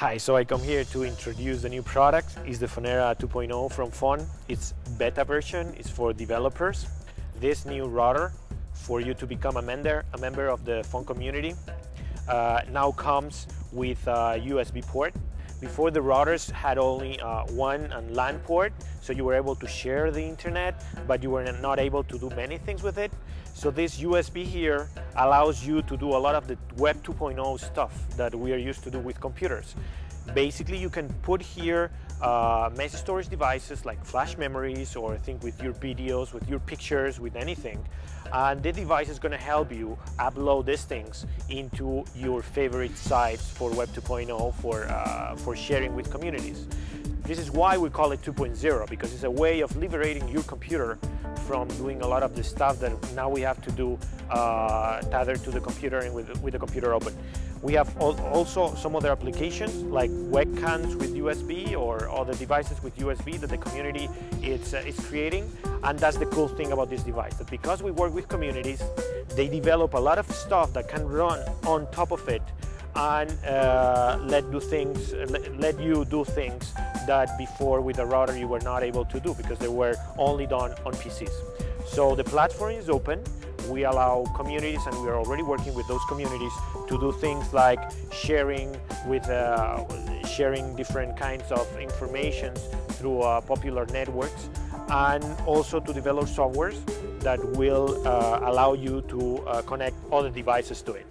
Hi, so I come here to introduce the new product. It's the Fonera 2.0 from Fon. It's beta version, it's for developers. This new router for you to become a member, a member of the Fon community uh, now comes with a USB port. Before the routers had only uh, one LAN port, so you were able to share the internet, but you were not able to do many things with it. So this USB here allows you to do a lot of the Web 2.0 stuff that we are used to do with computers. Basically, you can put here uh, message storage devices like flash memories or I think with your videos, with your pictures, with anything. And the device is going to help you upload these things into your favorite sites for Web 2.0 for, uh, for sharing with communities. This is why we call it 2.0 because it's a way of liberating your computer from doing a lot of the stuff that now we have to do uh, tethered to the computer and with, with the computer open. We have also some other applications like webcams with USB or other devices with USB that the community is, uh, is creating. And that's the cool thing about this device, that because we work with communities, they develop a lot of stuff that can run on top of it and uh, let do things, let you do things that before with a router you were not able to do because they were only done on PCs. So the platform is open. We allow communities, and we are already working with those communities to do things like sharing with uh, sharing different kinds of information through uh, popular networks, and also to develop softwares that will uh, allow you to uh, connect other devices to it.